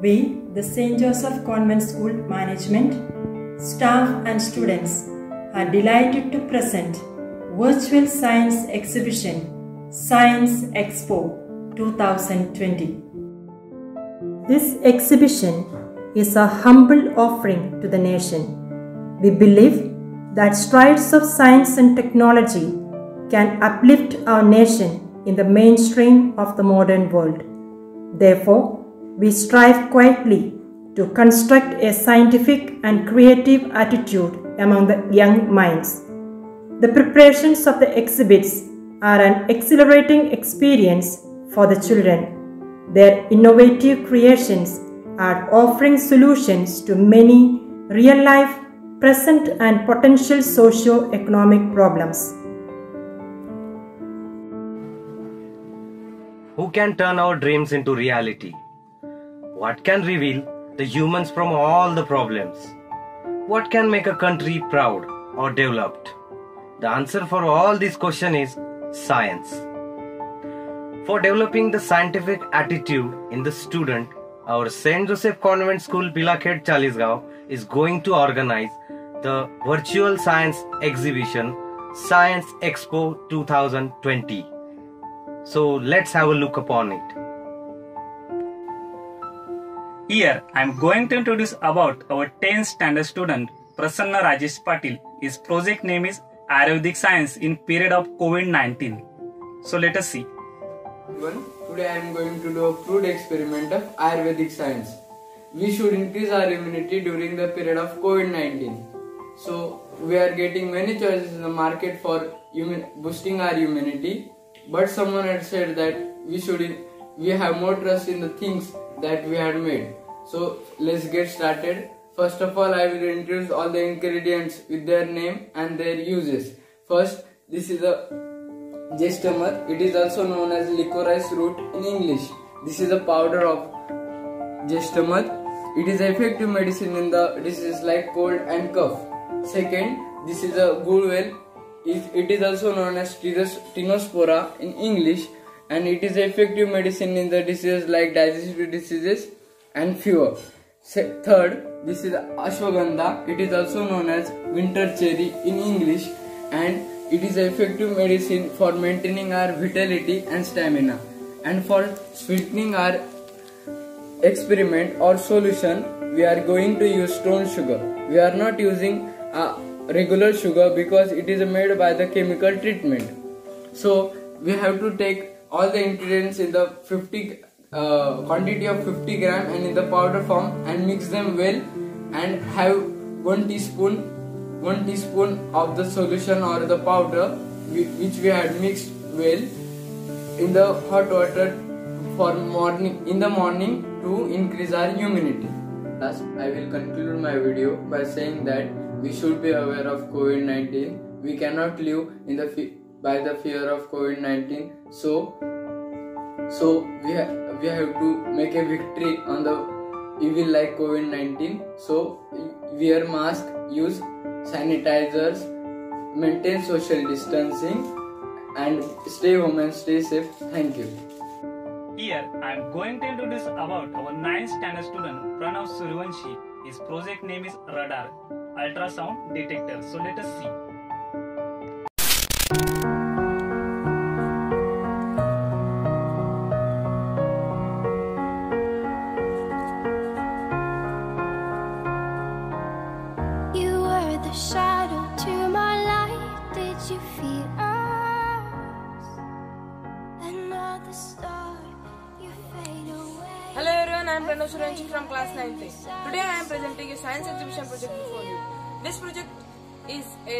we, the St. Joseph Convent School management, staff and students are delighted to present virtual science exhibition Science Expo 2020. This exhibition is a humble offering to the nation. We believe that strides of science and technology can uplift our nation in the mainstream of the modern world. Therefore, we strive quietly to construct a scientific and creative attitude among the young minds. The preparations of the exhibits are an exhilarating experience for the children. Their innovative creations are offering solutions to many real life, present, and potential socio economic problems. Who can turn our dreams into reality? What can reveal the humans from all the problems? What can make a country proud or developed? The answer for all these questions is science. For developing the scientific attitude in the student, our St. Joseph Convent School Bilakhed Chalisgaon is going to organize the virtual science exhibition Science Expo 2020. So let's have a look upon it. Here I am going to introduce about our 10th standard student Prasanna Rajesh Patil. His project name is Ayurvedic Science in period of COVID-19. So let us see. Today I am going to do a crude experiment of Ayurvedic science. We should increase our immunity during the period of COVID-19. So we are getting many choices in the market for boosting our immunity. But someone had said that we should we have more trust in the things that we had made. So let's get started. First of all, I will introduce all the ingredients with their name and their uses. First, this is a Jestamad. It is also known as licorice root in English. This is a powder of Jestamad. It is effective medicine in the diseases like cold and cough. Second, this is a gulwell. It is also known as Tinospora in English and it is effective medicine in the diseases like digestive diseases and fewer. Third, this is ashwagandha. It is also known as winter cherry in English and it is effective medicine for maintaining our vitality and stamina. And for sweetening our experiment or solution, we are going to use stone sugar. We are not using a regular sugar because it is made by the chemical treatment. So we have to take all the ingredients in the 50 uh, quantity of 50 gram and in the powder form and mix them well and have 1 teaspoon 1 teaspoon of the solution or the powder which we had mixed well in the hot water for morning in the morning to increase our immunity. Last, I will conclude my video by saying that we should be aware of COVID-19. We cannot live in the by the fear of COVID-19. So, so we ha we have to make a victory on the evil like COVID-19. So, wear mask, use sanitizers, maintain social distancing, and stay home and stay safe. Thank you. Here I am going to introduce about our 9th standard student Pranav Suryavanshi. His project name is Radar Ultrasound Detector. So let us see.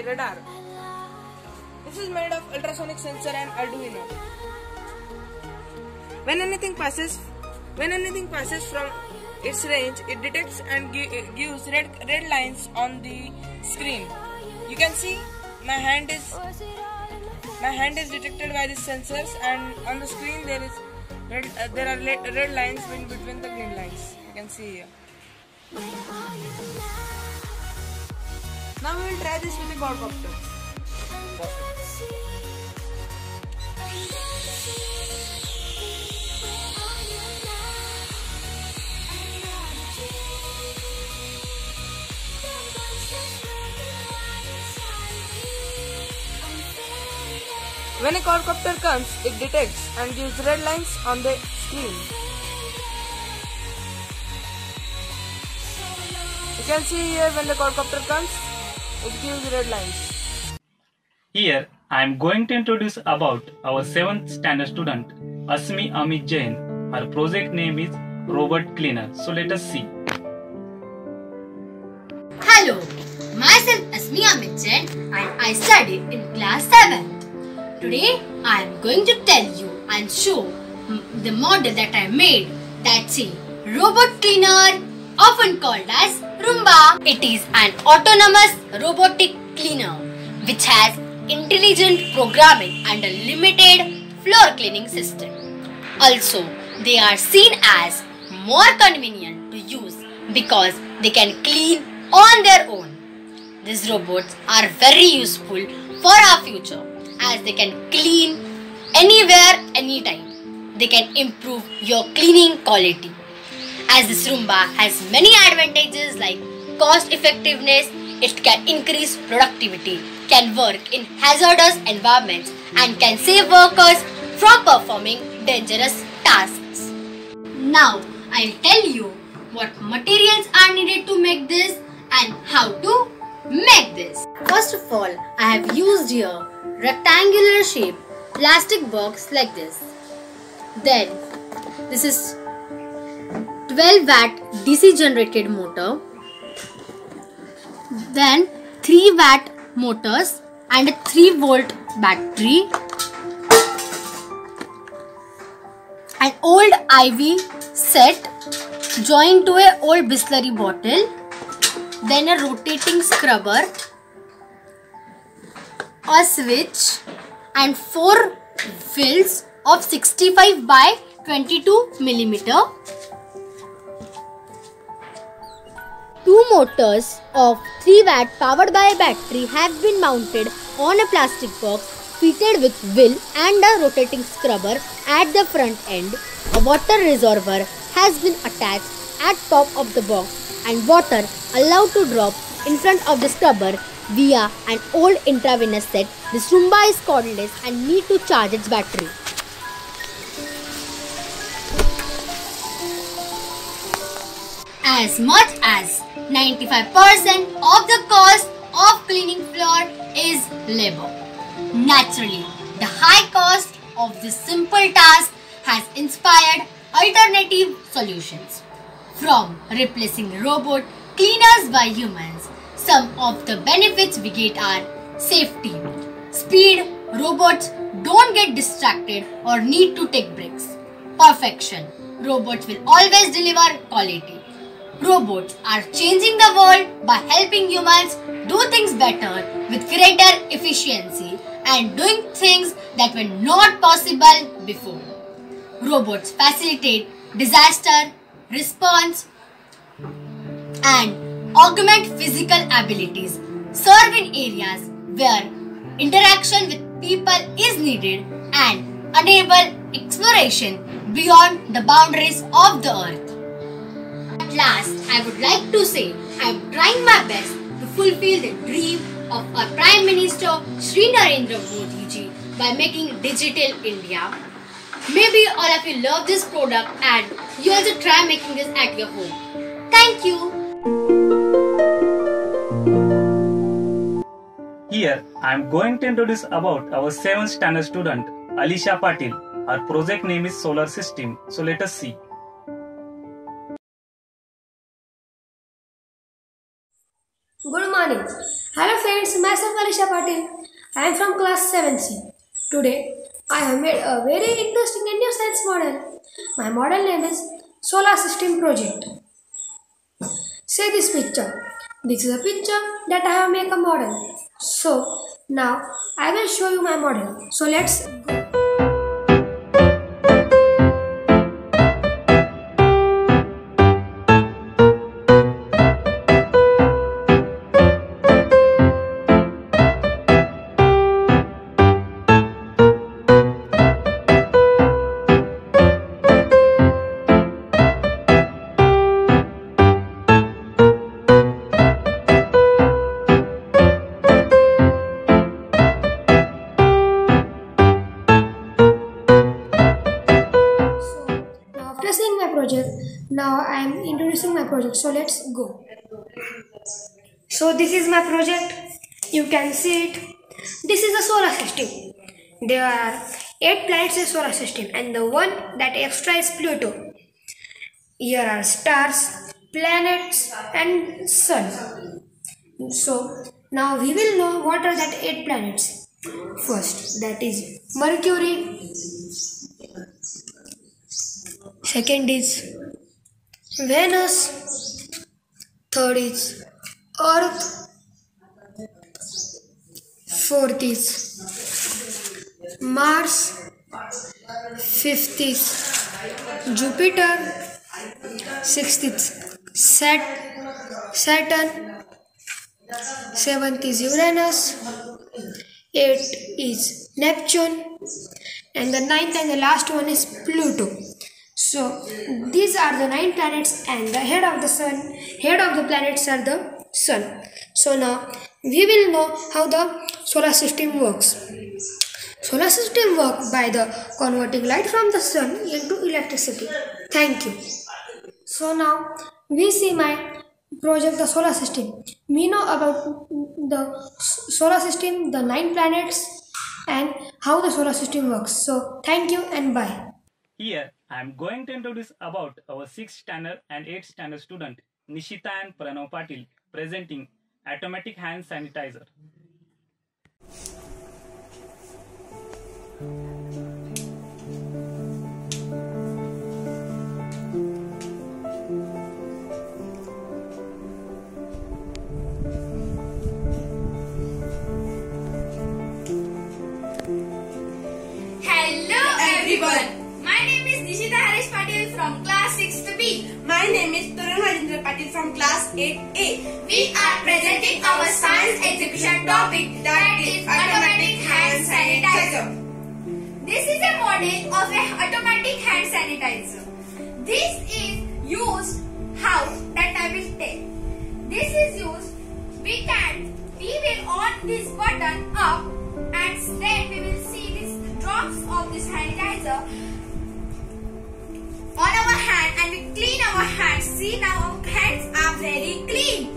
Radar. This is made of ultrasonic sensor and Arduino. When anything passes, when anything passes from its range, it detects and gives red red lines on the screen. You can see my hand is my hand is detected by these sensors, and on the screen there is red, uh, there are red, red lines in between the green lines. You can see here. Now we will try this with a quadcopter. When a quadcopter comes, it detects and gives red lines on the screen. You can see here when the quadcopter comes, it gives red lines. Here I am going to introduce about our 7th standard student Asmi Amit Jain. Her project name is Robot Cleaner. So let us see. Hello, myself Asmi Amit Jain and I study in class 7th. Today I am going to tell you and show the model that I made that's a robot cleaner often called as Roomba. It is an autonomous robotic cleaner which has intelligent programming and a limited floor cleaning system. Also, they are seen as more convenient to use because they can clean on their own. These robots are very useful for our future as they can clean anywhere, anytime. They can improve your cleaning quality. As this Roomba has many advantages like cost effectiveness, it can increase productivity, can work in hazardous environments, and can save workers from performing dangerous tasks. Now, I'll tell you what materials are needed to make this and how to make this. First of all, I have used here rectangular shape plastic box like this. Then, this is 12 watt DC generated motor. Then 3 watt motors and a 3 volt battery. An old IV set joined to a old Bisleri bottle. Then a rotating scrubber. A switch and 4 fills of 65 by 22 millimeter. Two motors of 3 watt powered by a battery have been mounted on a plastic box fitted with wheel and a rotating scrubber at the front end. A water reservoir has been attached at top of the box and water allowed to drop in front of the scrubber via an old intravenous set. This Roomba is cordless and need to charge its battery. As much as 95% of the cost of cleaning floor is labor. Naturally, the high cost of this simple task has inspired alternative solutions. From replacing robot cleaners by humans, some of the benefits we get are safety, speed, robots don't get distracted or need to take breaks, perfection, robots will always deliver quality. Robots are changing the world by helping humans do things better with greater efficiency and doing things that were not possible before. Robots facilitate disaster response and augment physical abilities, serve in areas where interaction with people is needed, and enable exploration beyond the boundaries of the earth. Last, I would like to say I am trying my best to fulfill the dream of our Prime Minister Sri Narendra Modi ji by making Digital India. Maybe all of you love this product and you also try making this at your home. Thank you. Here I am going to introduce about our 7th standard student Alisha Patil. Her project name is Solar System. So let us see. Good morning. Hello friends, myself Alisha Patil. I am from class 7C. Today, I have made a very interesting and science model. My model name is Solar System Project. See this picture. This is a picture that I have made a model. So, now I will show you my model. So, let's go. So this is my project. You can see it. This is a solar system. There are eight planets in solar system and the one that extra is Pluto. Here are stars, planets and sun. So now we will know what are that eight planets. First that is Mercury. Second is Venus. Third is Earth. Fourth Mars. Fifth is Jupiter. Sixth is Sat- Saturn. Seventh is Uranus. Eighth is Neptune. And the ninth and the last one is Pluto. So these are the nine planets and the head of the sun, head of the planets are the sun. So now we will know how the solar system works. Solar system work by the converting light from the sun into electricity. Thank you. So now we see my project the solar system. We know about the solar system, the nine planets and how the solar system works. So thank you and bye. Here, I am going to introduce about our 6th standard and 8th standard student, Nishita and Pranav Patil, presenting automatic hand sanitizer. Hello everyone. Nishita Harish Patil from class 6th B. My name is Tarun Rajendra Patil from class 8A. We are presenting our science exhibition topic that is automatic hand sanitizer. This is a model of an automatic hand sanitizer. This is used how that I will tell. This is used we can we will on this button up and then we will see these drops of this sanitizer on our hand and we clean our hands. See now our hands are very clean.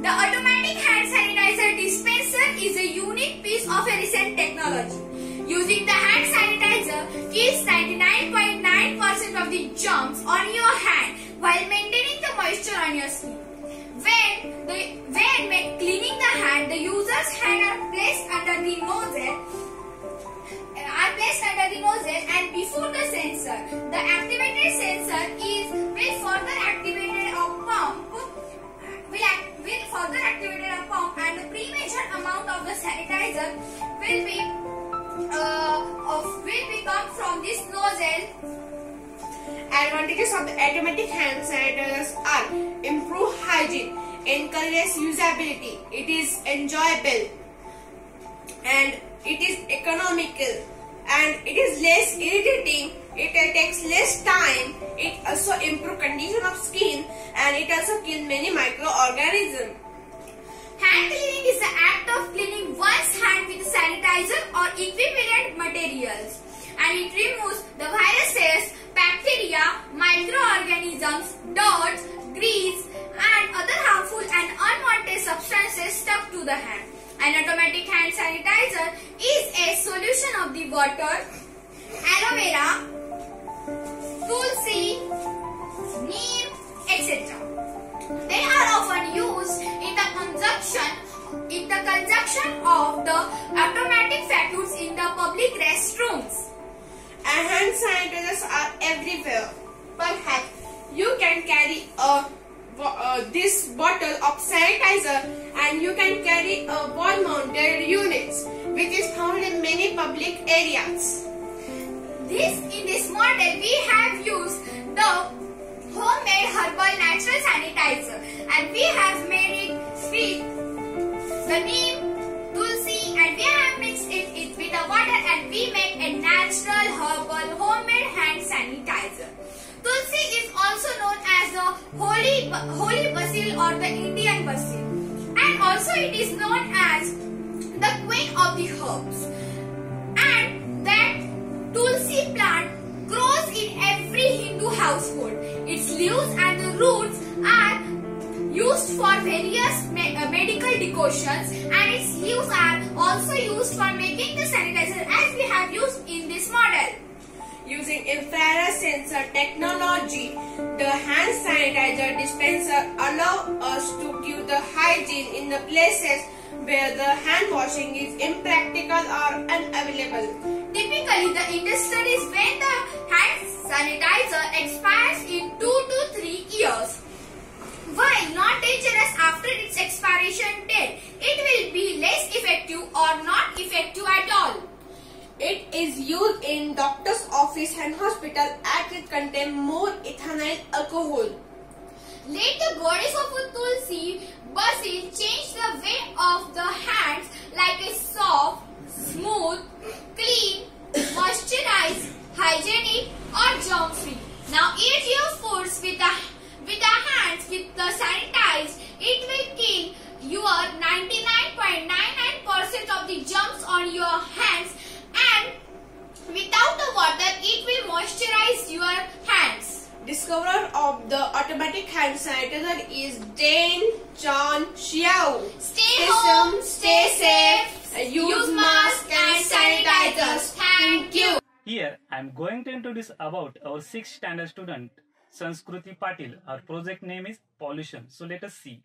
The automatic hand sanitizer dispenser is a unique piece of a recent technology. Using the hand sanitizer kills 99.9% of the germs on your hand while maintaining the moisture on your skin. When the when cleaning the hand, the user's hand are placed under the nozzle are placed under the nozzle and before the sensor. The activated sensor is will further activated a pump will, act, will further activated a pump and the pre-measured amount of the sanitizer will be uh, of will from this nozzle Advantages of the automatic hand sanitizers are improved hygiene, encourages usability, it is enjoyable, and it is economical, and it is less irritating. It uh, takes less time. It also improve condition of skin, and it also kill many microorganisms. Hand cleaning is the act of cleaning one's hand with sanitizer or equivalent materials and it removes the viruses, bacteria, microorganisms, dirt, grease and other harmful and unwanted substances stuck to the hand. An automatic hand sanitizer is a solution of the water, aloe vera, tulsi, neem, etc. They are often used in the conjunction in the consumption of the automatic vacuums in the public restrooms. And hand sanitizers are everywhere. Perhaps you can carry a uh, this bottle of sanitizer and you can carry a wall mounted units which is found in many public areas. This in this model we have used the homemade herbal natural sanitizer and we have made it with the neem, tulsi and we have mixed it, it with the water and we make a natural herbal homemade hand sanitizer. Tulsi is also known as the holy holy basil or the Indian basil and also it is known as the queen of the herbs and that tulsi plant grows in every Hindu household. Its leaves and the roots are used for various me- uh, medical decoctions and its leaves are also used for making the sanitizer as we have used in this model. Using infrared sensor technology, the hand sanitizer dispenser allow us to give the hygiene in the places where the hand washing is impractical or unavailable. Typically, the industry is when the hand sanitizer expires in 2 to 3 years. While not dangerous after its expiration date, it will be less effective or not effective at all. It is used in doctor's office it contains more ethanol alcohol. Let the goddess of Tulsi basil change the way of the hands like a soft, smooth, clean, moisturized, hygienic or germ free. Now eat your foods with the with the hands with the sanitized. It will kill your 99.99% of the germs on your hands and without the water it will moisturize your hands. Discoverer of the automatic hand sanitizer is Dane John Xiao. Stay home, stay safe, and use mask and sanitizers. Thank you. Here I am going to introduce about our 6th standard student Sanskruti Patil. Our project name is Pollution. So let us see.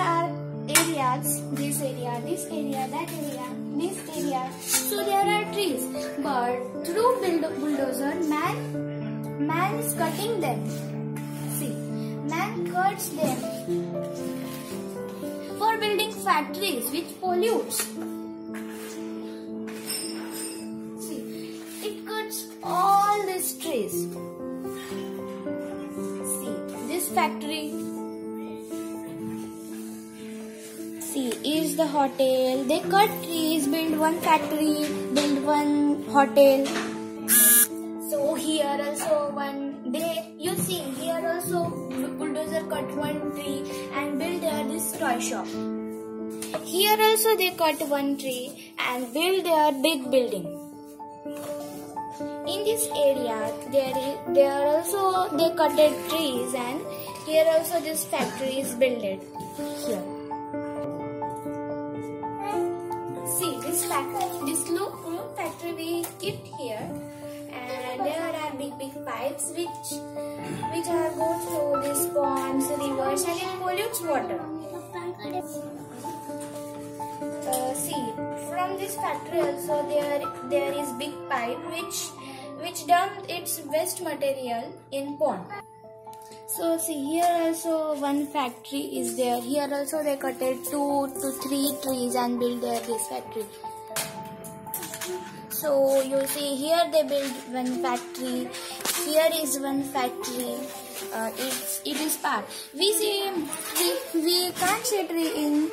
Are areas, this area, this area, that area, this area. So there are trees, but through build- bulldozer, man, man is cutting them. See, man cuts them for building factories which pollutes. See, it cuts all these trees. See, this factory. The hotel. They cut trees, build one factory, build one hotel. So here also one there you see here also bulldozer cut one tree and build there this toy shop. Here also they cut one tree and build their big building. In this area, there there are also they cutted trees and here also this factory is builded here. Keep here, and there are big big pipes which which are go through these ponds, rivers, and it pollutes water. Uh, see, from this factory also there there is big pipe which which dump its waste material in pond. So see here also one factory is there. Here also they cutted two to three trees and build their this factory. So you see here they build one factory. Here is one factory. Uh, it's it is part. We see we, we can't see in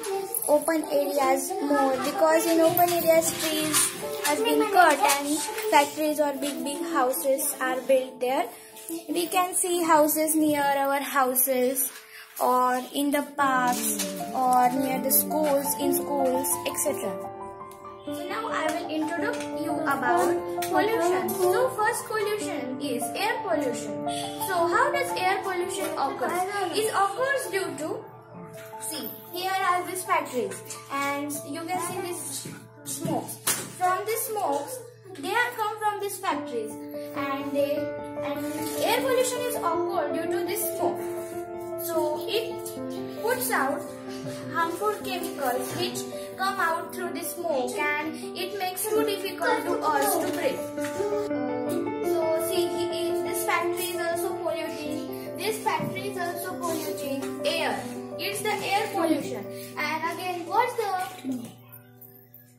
open areas more because in open areas trees has been cut and factories or big big houses are built there. We can see houses near our houses or in the parks or near the schools, in schools, etc. So now I will introduce you about pollution. So first pollution is air pollution. So how does air pollution occur? It occurs due to see here are these factories and you can see this smokes. From these smokes they are come from these factories and they and air pollution is occurred due to this smoke. So it puts out harmful chemicals which come out through the smoke and it makes too difficult to us to breathe. So see this factory is also polluting. This factory is also polluting air. It's the air pollution. And again what's the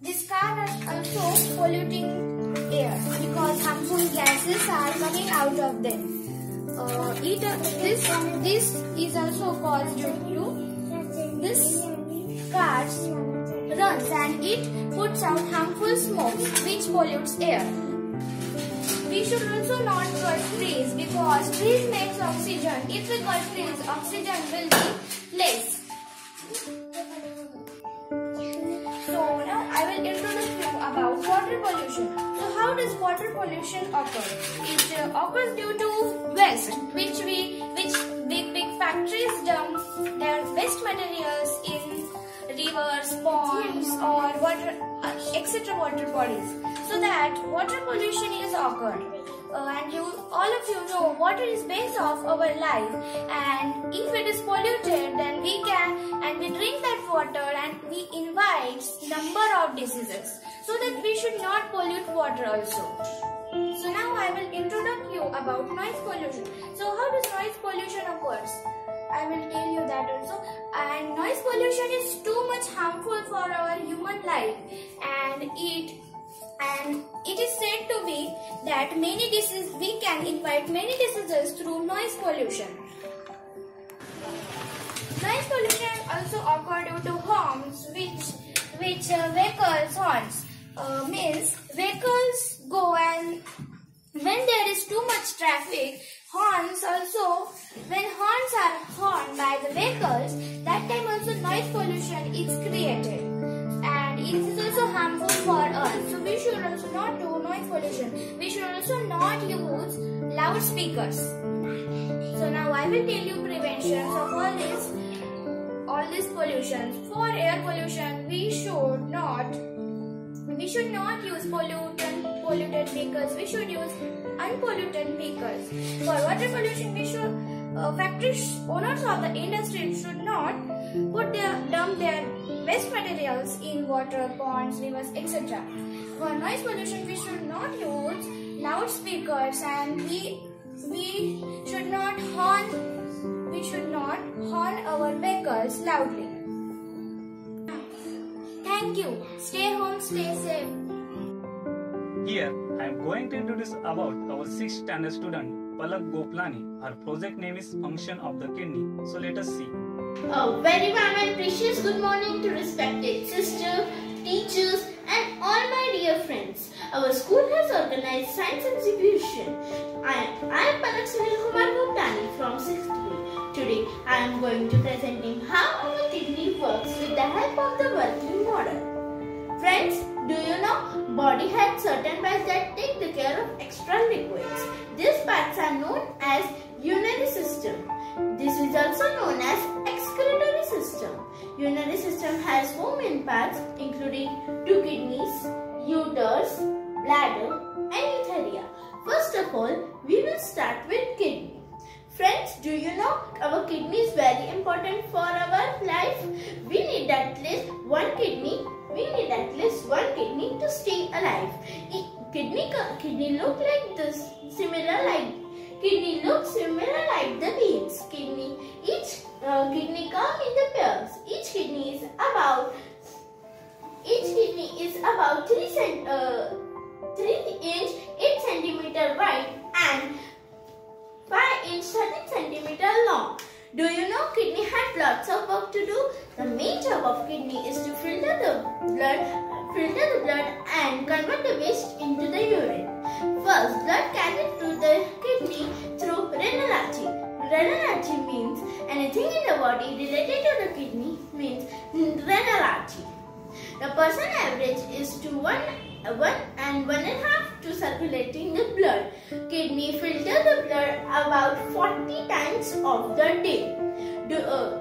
this car is also polluting air because harmful gases are coming out of them. Uh, it, this this is also caused due to this cars runs and it puts out harmful smokes which pollutes air. we should also not cut trees because trees makes oxygen. If we cut trees, oxygen will be less. So now I will introduce you about water pollution. So how does water pollution occur? It uh, occurs due to waste, which we, which big big factories dump their waste materials in rivers, ponds, or water, uh, etc. water bodies. So that water pollution is occurred. Uh, and you, all of you know, water is base of our life. And if it is polluted, then we can and we drink that water and we invite number of diseases. So that we should not pollute water also. So now I will introduce you about noise pollution. So how does noise pollution occurs? I will tell you that also. And noise pollution is too much harmful for our human life and it and it is said to be that many diseases we can invite many diseases through noise pollution. Noise pollution also occurs due to horns which which uh, vehicles horns uh, means vehicles go and when there is too much traffic horns also when horns are horned by the vehicles that time also noise pollution is created. And it is also harmful for us so we should also not do noise pollution. We should also not use loudspeakers. So now i will tell you preventions of all this all these pollutions for air pollution we should not we should not use pollutant polluted vehicles we should use unpolluted vehicles for water pollution we should uh, owners of the industry should not put their dump their waste materials in water ponds rivers etc for noise pollution we should not use loudspeakers and we we should not horn we should not horn our vehicles loudly Thank you. Stay home, stay safe. Here, I am going to introduce about our 6th standard student, Palak Goplani. Her project name is Function of the Kidney. So let us see. A very warm and precious good morning to respected sisters, teachers and all my dear friends. Our school has organized science exhibition. I am, I am Palak Sunil Kumar Goplani from 6th grade. Today I am going to present presenting how our kidney works with the help of the working model. Friends, do you know body has certain parts that take the care of extra liquids. These parts are known as urinary system. This is also known as excretory system. Urinary system has four main parts including two kidneys, uterus, bladder and urethra. First of all, we will start with kidney. Friends, do you know our kidney is very important for our life? We need at least one kidney. We need at least one kidney to stay alive. Kidney, kidney look like this, similar like kidney looks similar like the beans. Kidney, each uh, kidney come in the pairs. Each kidney is about each kidney is about three cent, uh, three inch eight centimeter wide and 5 inch 13 centimeter long. Do you know kidney has lots of work to do? The main job of kidney is to filter the blood, filter the blood and convert the waste into the urine. First, blood carried to the kidney through renal artery. Renal artery means anything in the body related to the kidney means renal artery. The person average is to 1, one and 1 and a half to circulating the blood. Kidney filter the blood about 40 times of the day. Do, uh,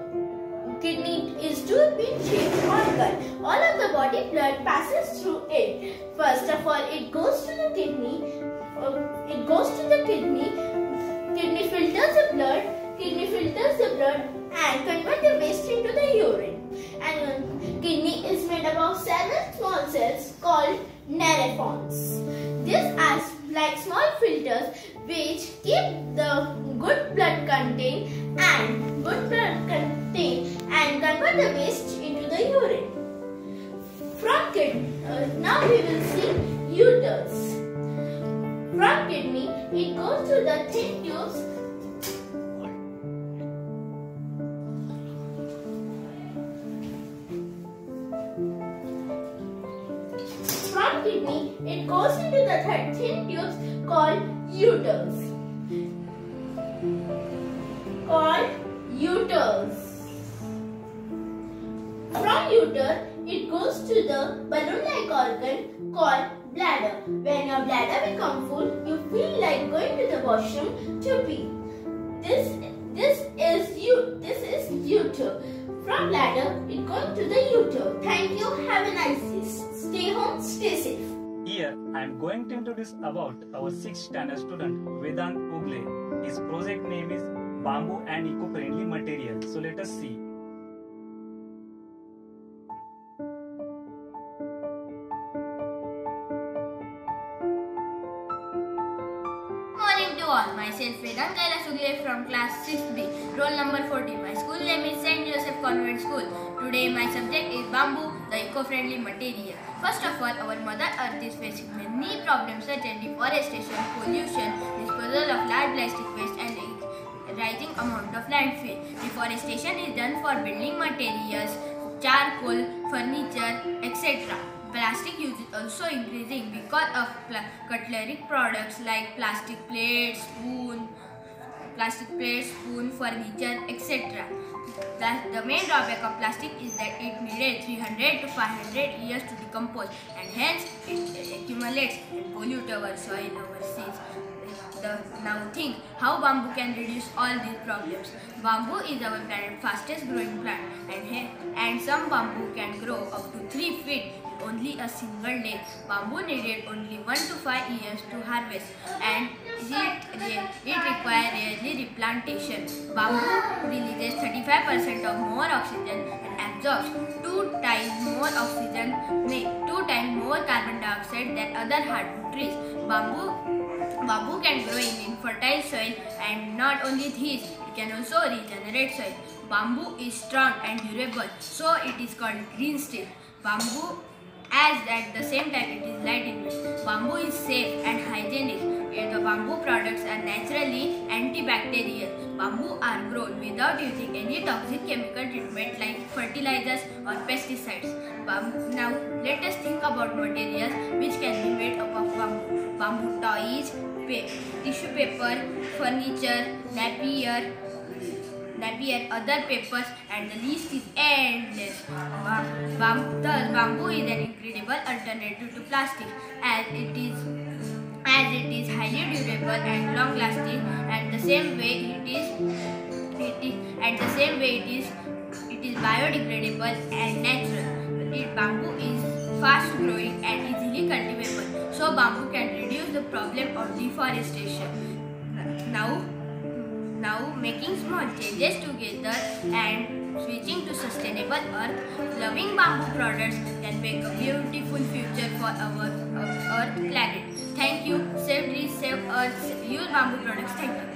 kidney is tube-bean shaped organ. All of the body blood passes through it. First of all, it goes to the kidney. Uh, it goes to the kidney. Kidney filters the blood. Your bladder becomes full, you feel like going to the washroom to pee. This this is you. This is uter. From bladder, it goes to the uter. Thank you. Have a nice day. Stay home. Stay safe. Here I am going to introduce about our 6th standard student Vedant Ugle. His project name is Bamboo and Eco-Friendly Material. So let us see. All. Myself Vedant Kailas Ugle from class 6B, roll number 40. My school name is St. Joseph Convent School. Today my subject is bamboo, the eco-friendly material. First of all, our mother earth is facing many problems such as deforestation, pollution, disposal of large plastic waste and rising amount of landfill. Deforestation is done for building materials, charcoal, furniture, etc. Plastic use is also increasing because of cutlery products like plastic plates, spoon, plastic plates, spoon, furniture, etc. The, main drawback of plastic is that it needs 300 to 500 years to decompose and hence it accumulates and pollutes our soil, our seas. The, now think how bamboo can reduce all these problems. Bamboo is our planet's fastest growing plant and, and some bamboo can grow up to 3 feet only a single day. Bamboo needed only 1 to 5 years to harvest and it, it requires yearly replantation. Bamboo releases 35% of more oxygen and absorbs 2 times more oxygen, make 2 times more carbon dioxide than other hardwood trees. Bamboo Bamboo can grow in infertile soil and not only this, it can also regenerate soil. Bamboo is strong and durable, so it is called green steel. Bamboo as at the same time it is light in weight. Bamboo is safe and hygienic. The bamboo products are naturally antibacterial. Bamboo are grown without using any toxic chemical treatment like fertilizers or pesticides. Bam- now let us think about materials which can be made up of bamboo. Bamboo toys, pa- tissue paper, furniture, napier, napier, other papers, and the list is endless. Bam- thus, bamboo is an incredible alternative to plastic. As it is as it is highly durable and long lasting and the same way it is it is and the same way it is it is biodegradable and natural. It bamboo is fast growing and easily cultivable so bamboo can reduce the problem of deforestation. Now now making small changes together and switching to sustainable earth loving bamboo products can make a beautiful future for our earth planet thank you save trees save earth use bamboo products thank you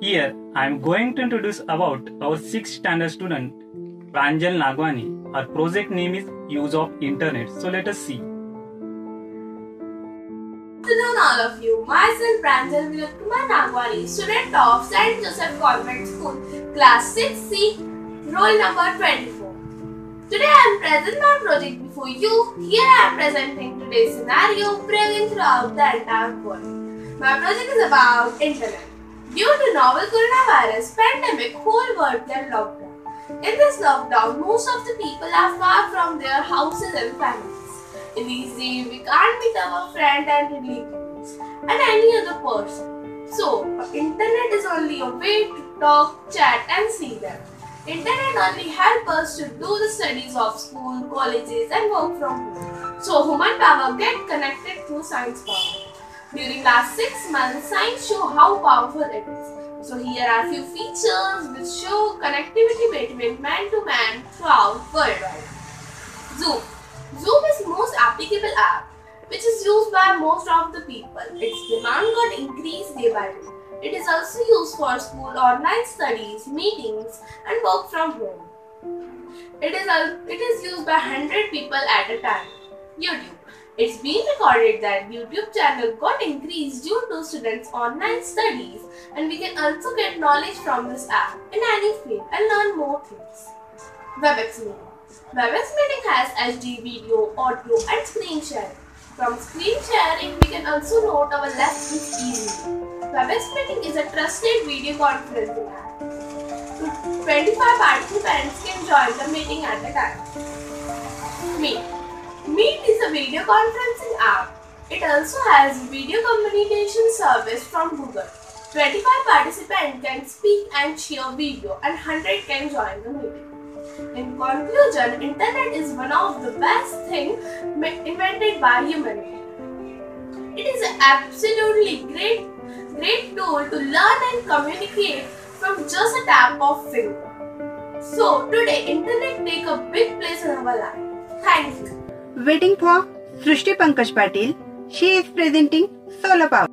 Here I am going to introduce about our 6th standard student Pranjal Nagwani. Her project name is Use of Internet. So let us see. All of you. Myself, Pranjal Vinod Kumar Nagwani, student of St. Joseph Convent School, class 6C, roll number 24. Today I am present my project before you. Here I am presenting today's scenario prevailing throughout the entire world. My project is about internet. Due to novel coronavirus pandemic, whole world went lockdown. In this lockdown, most of the people are far from their houses and families. In these days, we can't meet our friend and relatives and any other person. So, internet is only a way to talk, chat, and see them. Internet only help us to do the studies of school, colleges, and work from home. So, human power get connected through science power. During last six months, science show how powerful it is. So here are few features which show connectivity between man to man throughout worldwide. Zoom. Zoom is most applicable app which is used by most of the people. Its demand got increased day by day. It is also used for school online studies, meetings and work from home. It is, it is used by 100 people at a time. YouTube. It's been recorded that YouTube channel got increased due to students' online studies and we can also get knowledge from this app in any field and learn more things. WebEx meeting. WebEx meeting has HD video, audio and screen sharing. From screen sharing, we can also note our lessons easily. WebEx is a trusted video conferencing app. 25 participants can join the meeting at a time. Meet. Meet is a video conferencing app. It also has video communication service from Google. 25 participants can speak and share video and 100 can join the meeting. In conclusion, internet is one of the best things invented by humanity. It is an absolutely great, great tool to learn and communicate from just a tap of finger. So today, internet take a big place in our life. Thank you. Waiting for Srishti Pankaj Patil. She is presenting Solar Power.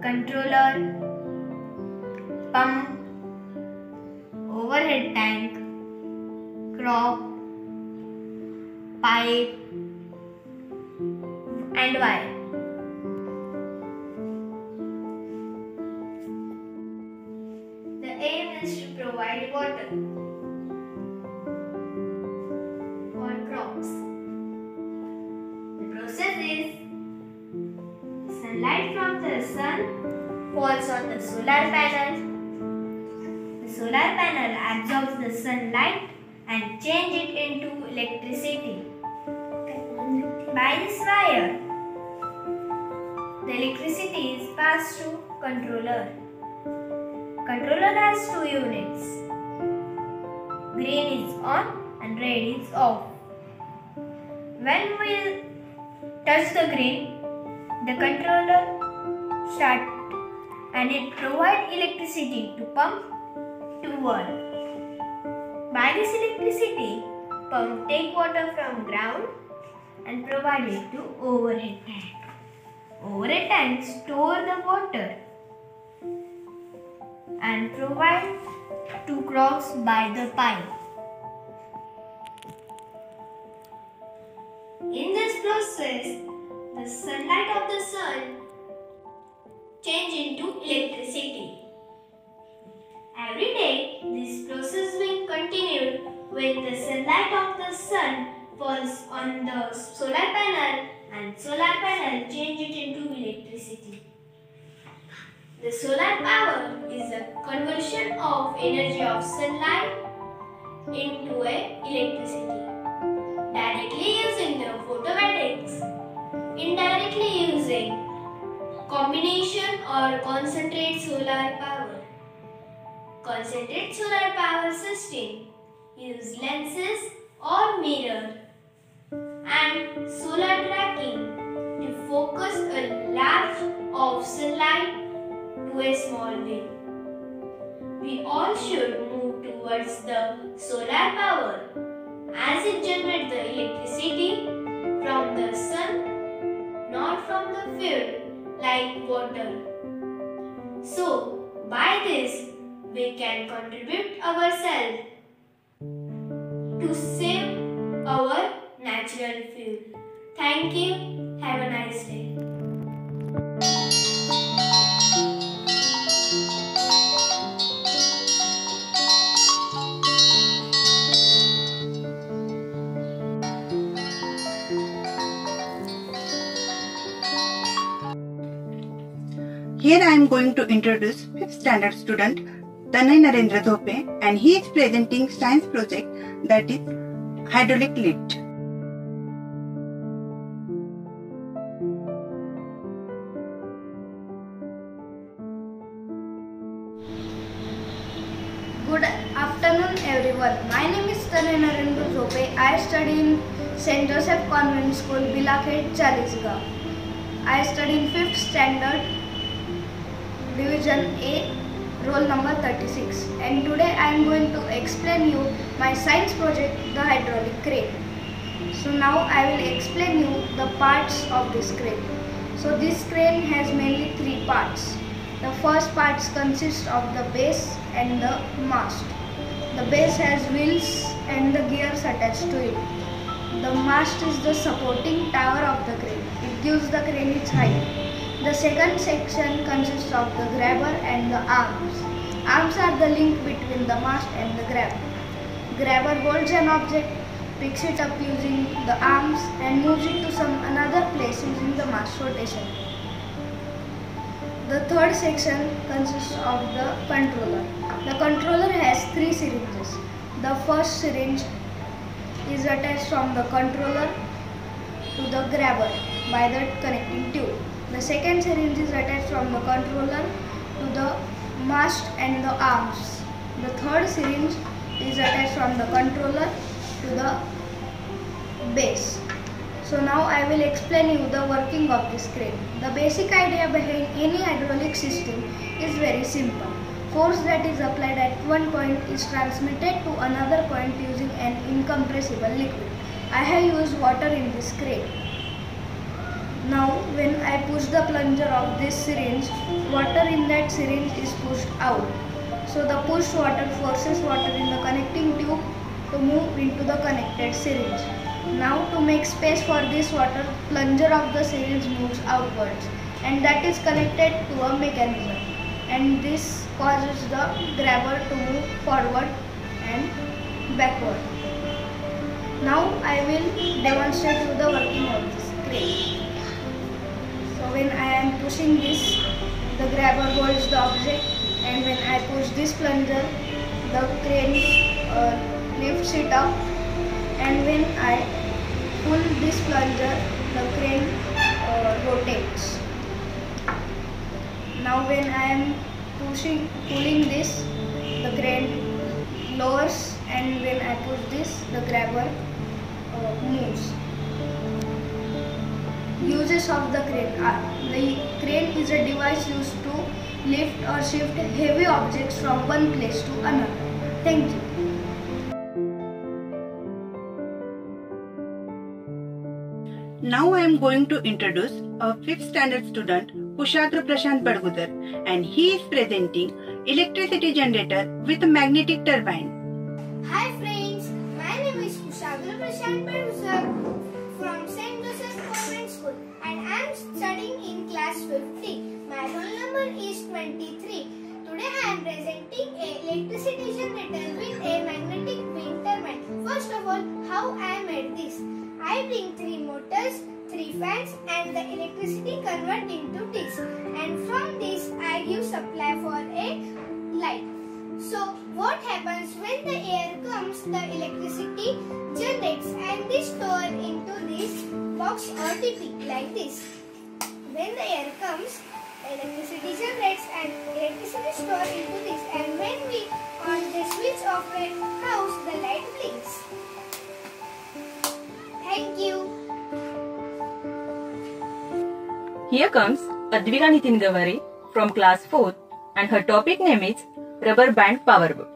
Controller, pump, overhead tank, crop, pipe, and wire. Change it into electricity. By this wire, the electricity is passed to controller. Controller has two units. Green is on and red is off. When we touch the green, the controller start and it provide electricity to pump to wall. By this electricity, pump take water from ground and provide it to overhead tank. Overhead tank store the water and provide to crops by the pipe. In this process, the sunlight of the sun change into electricity. Every day, this process will continue when the sunlight of the sun falls on the solar panel and solar panel change it into electricity. The solar power is a conversion of energy of sunlight into a electricity. Directly using the photovoltaics, indirectly using combination or concentrate solar power. Concentrate solar power system use lenses or mirror and solar tracking to focus a large of sunlight to a small way. We all should move towards the solar power as it generates the electricity from the sun, not from the fuel like water. So, by this, we can contribute ourselves to save our natural fuel. Thank you. Have a nice day. Here I am going to introduce 5th standard student Tanay Narendra Dhope and he is presenting science project that is hydraulic lift. Good afternoon everyone. My name is Tanay Narendra Zope. I study in St. Joseph Convent School, Bilakhed, Chalisgarh. I study in 5th standard. Division A, roll number 36. And today I am going to explain you my science project, the hydraulic crane. So now I will explain you the parts of this crane. So this crane has mainly three parts. The first part consists of the base and the mast. The base has wheels and the gears attached to it. The mast is the supporting tower of the crane. It gives the crane its height. The second section consists of the grabber and the arms. Arms are the link between the mast and the grabber. Grabber holds an object, picks it up using the arms and moves it to some another place using the mast rotation. The third section consists of the controller. The controller has three syringes. The first syringe is attached from the controller to the grabber by the connecting tube. The second syringe is attached from the controller to the mast and the arms. The third syringe is attached from the controller to the base. So now I will explain you the working of this crane. The basic idea behind any hydraulic system is very simple. Force that is applied at one point is transmitted to another point using an incompressible liquid. I have used water in this crane. Now when I push the plunger of this syringe, water in that syringe is pushed out. So the pushed water forces water in the connecting tube to move into the connected syringe. Now to make space for this water, plunger of the syringe moves outwards and that is connected to a mechanism and this causes the grabber to move forward and backward. Now I will demonstrate you the working of this crane. So when I am pushing this, the grabber holds the object and when I push this plunger, the crane uh, lifts it up and when I pull this plunger, the crane uh, rotates. Now when I am pushing, pulling this, the crane lowers and when I push this, the grabber uh, moves. Uses of the crane. Uh, the crane is a device used to lift or shift heavy objects from one place to another. Thank you. Now I am going to introduce a 5th standard student Kushagra Prashant Badgudar and he is presenting electricity generator with a magnetic turbine. Hi friends, my name is Kushagra Prashant Badgudar electricity generator with a magnetic wind turbine. First of all, how I made this? I bring three motors, three fans and the electricity convert into this and from this I give supply for a light. So what happens when the air comes the electricity generates and this store into this box or TP like this. When the air comes electricity generates and electricity store into this and when we on the switch of a house the light blinks. Thank you. Here comes Advika Nitin Gavari from class 4th and her topic name is Rubber Band Power Boat.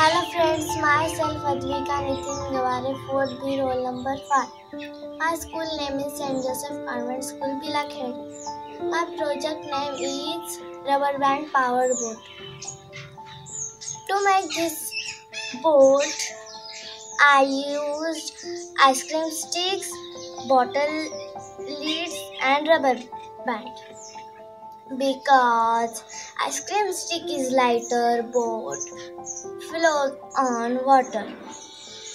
Hello friends, myself Advika Nitin Gaware, 4th B roll number 5. My school name is St. Joseph Convent School, Bilakhed. My project name is Rubber Band Power Boat. To make this boat, I used ice cream sticks, bottle lids and rubber band because ice cream stick is lighter boat float on water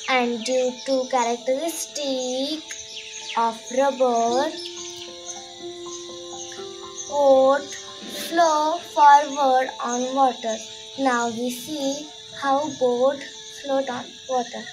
and due to characteristic of rubber boat flow forward on water. Now we see how boat float on water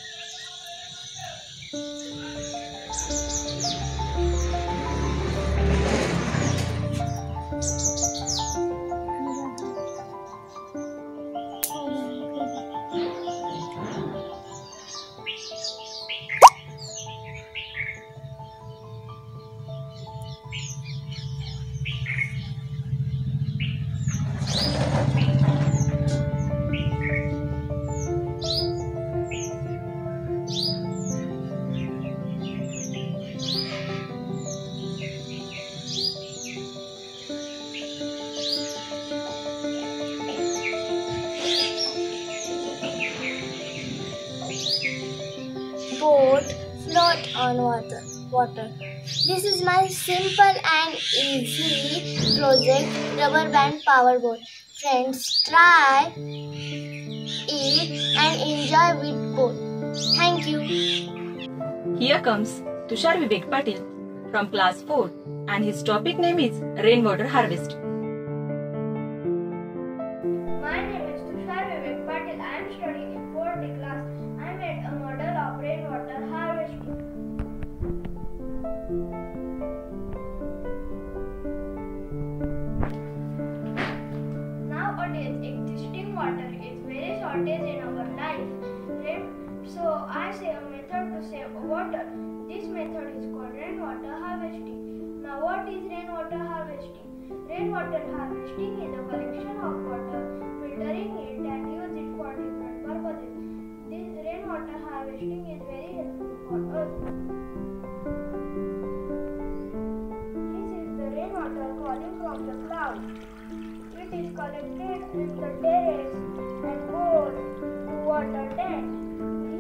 on water. water. This is my simple and easy project rubber band power boat. Friends, try it and enjoy with both. Thank you. Here comes Tushar Vivek Patil from class 4 and his topic name is rainwater harvest. Harvesting is a collection of water, filtering it and use it for different purposes. This rainwater harvesting is very helpful for us. This is the rainwater falling from the clouds. It is collected in the terrace and goes to water tank.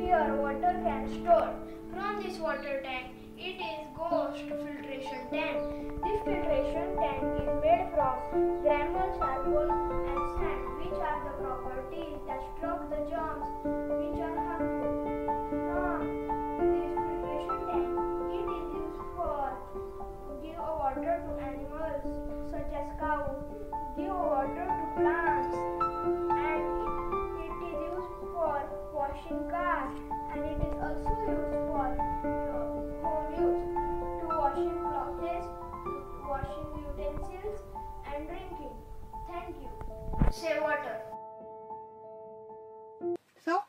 Here water can store. From this water tank, it is goes to filtration tank. This filtration tank is made from granule, charcoal and sand, which are the properties that stop the germs which are harmful. From this filtration tank, it is used for give water to animals such as cows, give water to plants, and it, it is used for washing cars, and it is also used utensils, and drinking. Thank you. Save water. So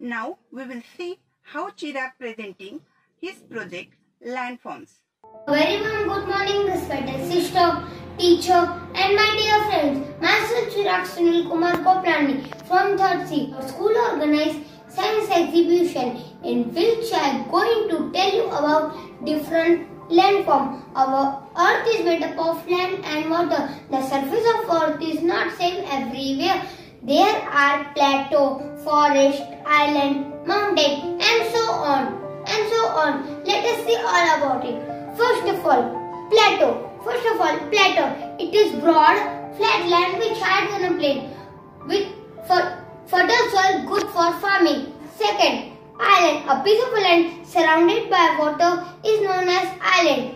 now we will see how Chirag presenting his project landforms. Very warm good morning, respected sister, teacher, and my dear friends. Myself Chirag Sunil Kumar Koplani from 3rd C. School organized science exhibition in which I am going to tell you about different landform. Our earth is made up of land and water. The surface of earth is not same everywhere. There are plateau, forest, island, mountain, and so on, and so on. Let us see all about it. First of all, plateau. First of all, plateau. It is broad, flat land which hides on a plain with fer- fertile soil good for farming. Second, island. A piece of land surrounded by water is known as island.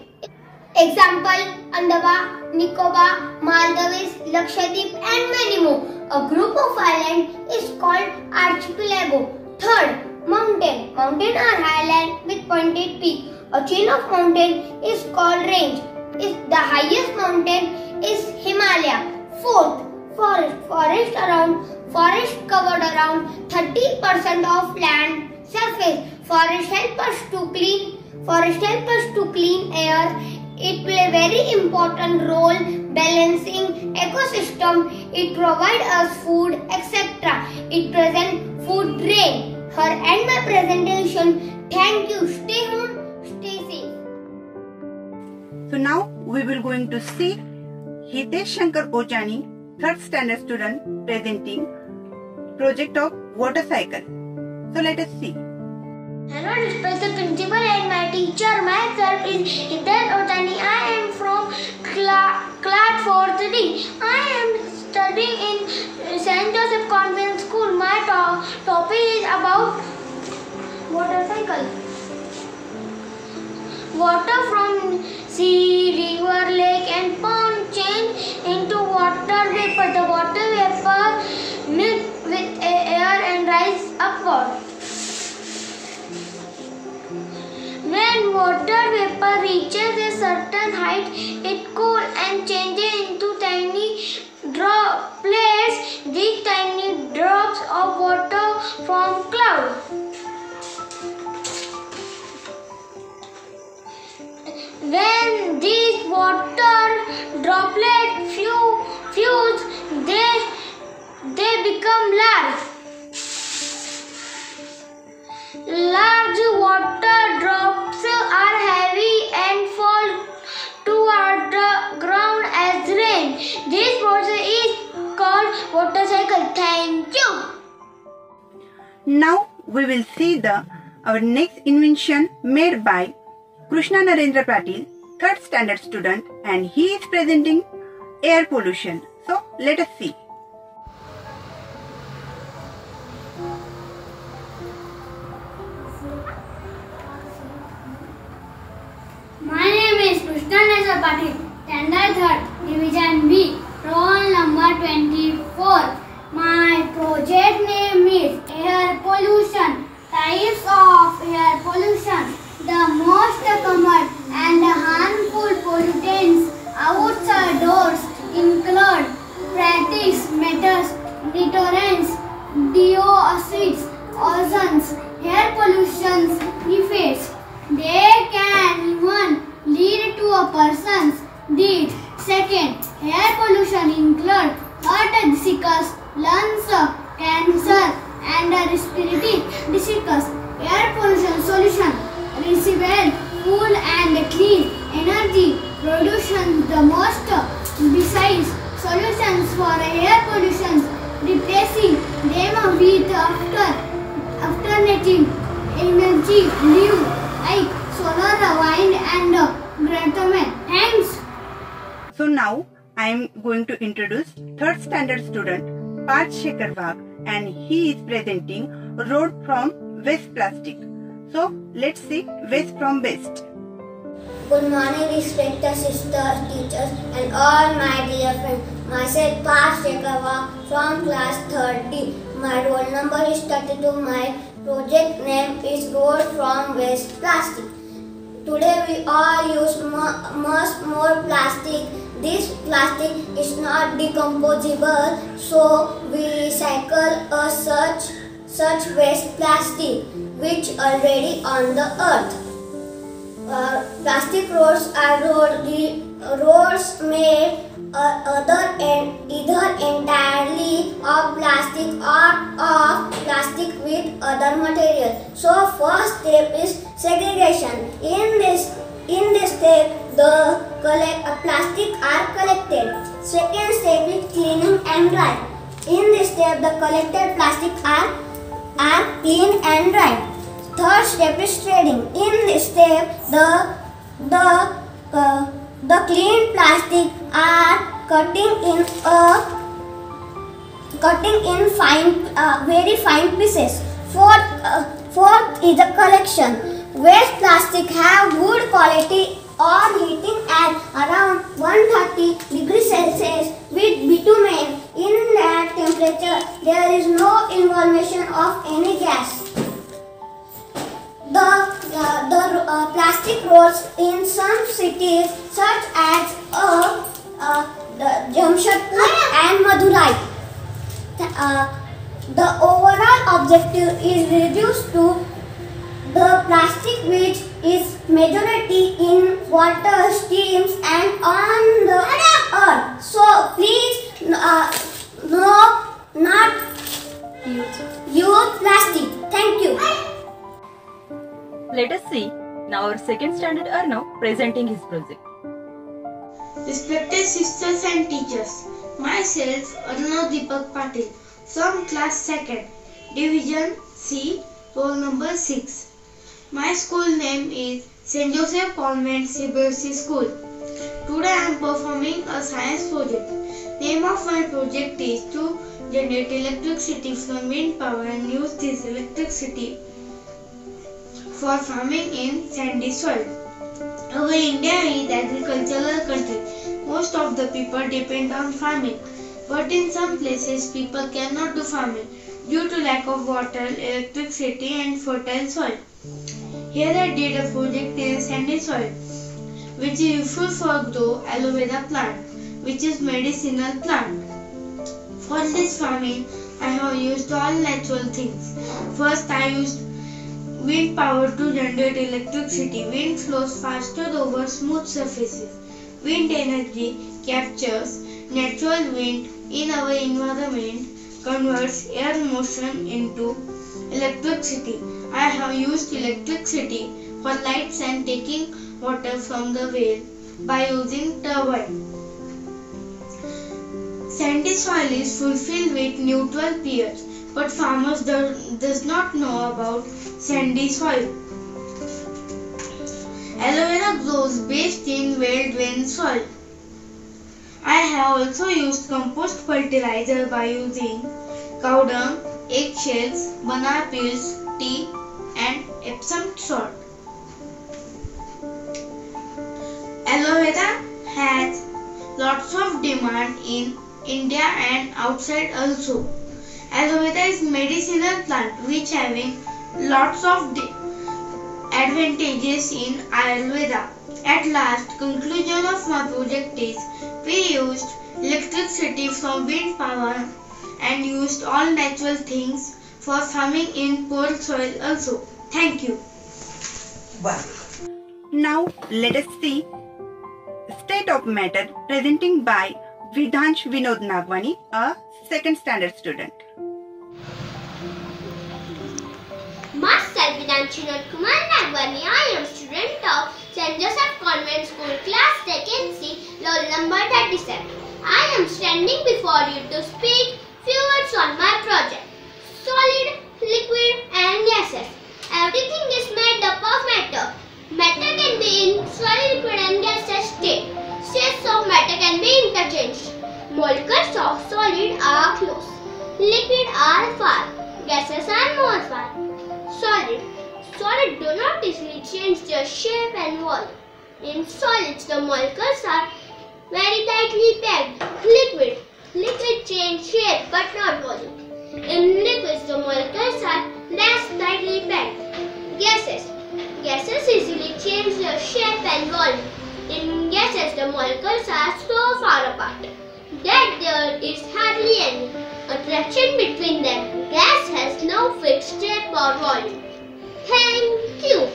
Example, Andaman, Nicobar, Maldives, Lakshadweep and many more. A group of islands is called archipelago. Third, mountain. Mountain are highland with pointed peak. A chain of mountain is called range. Is the highest mountain is Himalaya. Fourth, forest. Forest around forest covered around 30% of land surface. Forest help us to clean. Forest help us to clean air. It play a very important role balancing ecosystem. It provide us food, etc. It present food grain. Her end my presentation. Thank you. Stay home. Stay safe. So now we will going to see Hitesh Shankar Pochani, third standard student presenting project of water cycle. So let us see. Hello, respected principal and my teacher. Myself is Hitesh Otani. I am from cla- class 4th D. I am studying in St. Joseph Convent School. My to- topic is about water cycle. Water from sea, river, lake and pond change into water vapor. The water vapor mix with air and rise upward. When water vapor reaches a certain height, it cools and changes into tiny droplets. These tiny drops of water form cloud. When these water droplets fuse, they they become large. Large water drops are heavy and fall toward the ground as rain. This process is called water cycle. Thank you. Now we will see the our next invention made by Krishna Narendra Patil, third standard student, and he is presenting air pollution. So let us see. Nasa Patil, third, division B, roll number 24. My project name is air pollution. Types of air pollution. The most common and harmful pollutants outside doors include practice metals, deterrents, dioxides, ozons, air pollution effects. They can even lead to a person's death. Second, air pollution include heart diseases, lungs cancer, and respiratory diseases. Air pollution solution receive cool and clean energy production the most. Besides, solutions for air pollution replacing them with after alternative energy live like solar, wind, and geothermal. Thanks. So now I am going to introduce third standard student Parth Shekhar Bhag and he is presenting road from waste plastic. So let's see waste from waste. Good morning, respected sisters, teachers, and all my dear friends. Myself, Parth Shekhar Bhag from class 30. My roll number is 32. My project name is Road from Waste Plastic. Today we all use much more plastic. This plastic is not decomposable, so we recycle a such such waste plastic which already on the earth. Uh, plastic roads are road, roads made other and either entirely of plastic or of plastic with other material. So first step is segregation. In this in this step, the collect, uh, plastic are collected. Second step is cleaning and dry. In this step, the collected plastic are are clean and dry. Third step is shredding. In this step, the the uh, the clean plastic are cutting in a cutting in fine uh, very fine pieces. Fourth uh, fourth is the collection. Waste plastic have good quality on heating at around 130 degrees Celsius with bitumen. In that temperature, there is no involvement of any gas. The, uh, the uh, plastic roads in some cities such as uh, uh, the Jamshedpur and Madurai. Uh, the overall objective is reduced to the plastic which is majority in water, streams and on the earth. So please uh, no not use plastic. Thank you. Let us see now our second standard Arnav presenting his project. Respected sisters and teachers, myself Arnav Deepak Patil from class 2nd, division C, roll number 6. My school name is St. Joseph Convent CBSE School. Today I am performing a science project. Name of my project is to generate electricity from wind power and use this electricity for farming in sandy soil. Our India is agricultural country. Most of the people depend on farming, but in some places people cannot do farming due to lack of water, electricity and fertile soil. Here I did a project in sandy soil, which is useful for grow aloe vera plant, which is medicinal plant. For this farming, I have used all natural things. First, I used wind power to generate electricity. Wind flows faster over smooth surfaces. Wind energy captures natural wind in our environment, converts air motion into electricity. I have used electricity for lights and taking water from the well by using turbine. Sandy soil is fulfilled with neutral pairs but farmers do, does not know about sandy soil. Aloe vera grows best in well-drained soil. I have also used compost fertilizer by using cow dung, eggshells, banana peels, tea and Epsom salt. Aloe vera has lots of demand in India and outside also. Aloe vera is medicinal plant which having lots of advantages in Ayurveda. At last, conclusion of my project is we used electricity from wind power and used all natural things for farming in poor soil also. Thank you. Wow. Now let us see State of Matter presenting by Vidhansh Vinod Nagwani, a second standard student. Myself Vidhansh Vinod Kumar Nagwani. I am student of St. Joseph Convent School, class 2nd C, roll number 37. I am standing before you to speak few words on my project. Solid, liquid and gases. Everything is made up of matter. Matter can be in solid, liquid and gaseous state. States of matter can be interchanged. Molecules of solid are close. Liquid are far. Gases are more far. Solid. Solid do not easily change their shape and volume. In solids, the molecules are very tightly packed. Liquid. Liquid change shape but not volume. In liquids, the molecules are less tightly packed. Gases. Gases easily change their shape and volume. In gases, the molecules are so far apart that there is hardly any attraction between them. Gas has no fixed shape or volume. Thank you.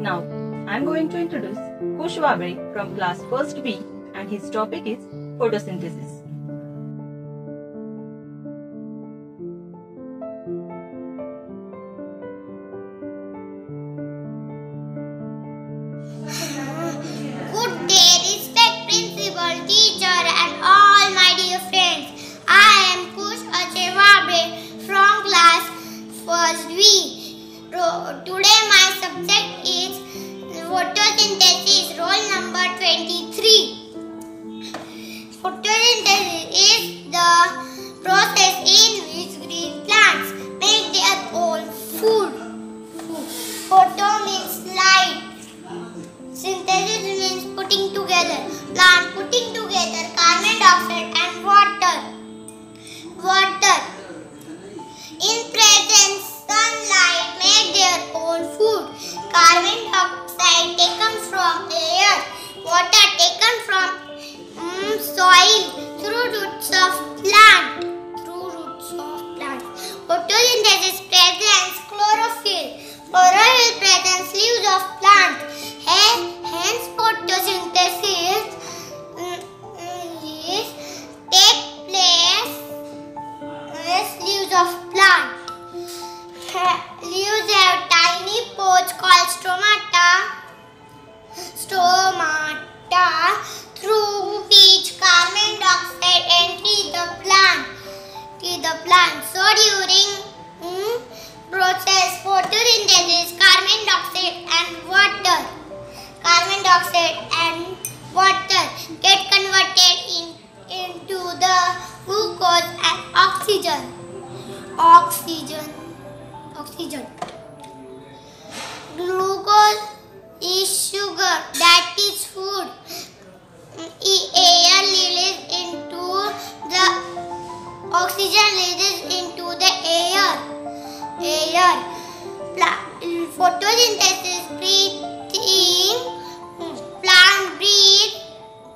Now, I am going to introduce Kush Wabri from class 1st B and his topic is photosynthesis. Today my subject is photosynthesis, roll number 23. Photosynthesis is the process in which green plants make their own food. Photo means light. Synthesis means putting together. Plant putting together carbon dioxide and water. Water. Their own food. Carbon dioxide taken from air. Water taken from mm, soil through roots of plant. Through roots of plant. Photosynthesis presents chlorophyll. Chlorophyll presents leaves of plant. Hence, photosynthesis mm, is take place with leaves of plant. Leaves have tiny pores called stomata. Stomata through which carbon dioxide enters the plant. To the plant. So during mm, process photosynthesis, carbon dioxide and water, carbon dioxide and water get converted in, into the glucose and oxygen. Oxygen. Oxygen. Glucose is sugar, that is food. Air releases into the oxygen releases into the air. Air. Photosynthesis breathing. Plant breathe.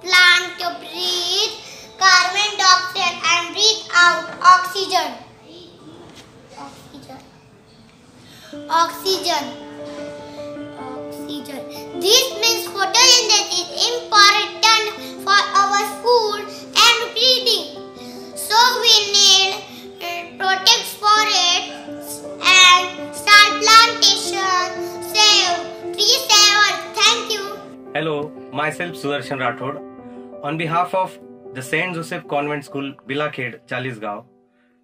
Plant breathe. Carbon dioxide and breathe out. Oxygen. Oxygen. Oxygen. This means photosynthesis is important for our food and breathing. So we need uh, protect forests and start plantation. Save tree save earth. Thank you. Hello, myself Sudarshan Rathod. On behalf of the St. Joseph Convent School, Bilakhed, Chalisgaon,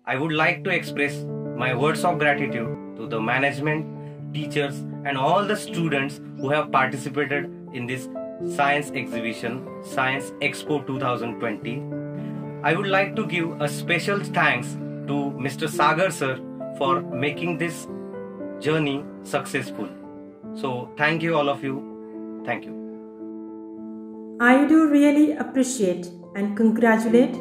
I would like to express my words of gratitude to the management, teachers, and all the students who have participated in this science exhibition, Science Expo 2020. I would like to give a special thanks to Mr. Sagar sir for making this journey successful. So, thank you, all of you. Thank you. I do really appreciate and congratulate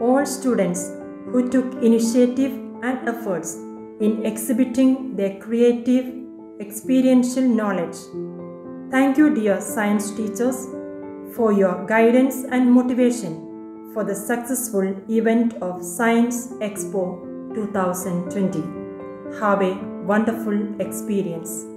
all students who took initiative and efforts in exhibiting their creative, experiential knowledge. Thank you, dear science teachers, for your guidance and motivation for the successful event of Science Expo 2020. Have a wonderful experience.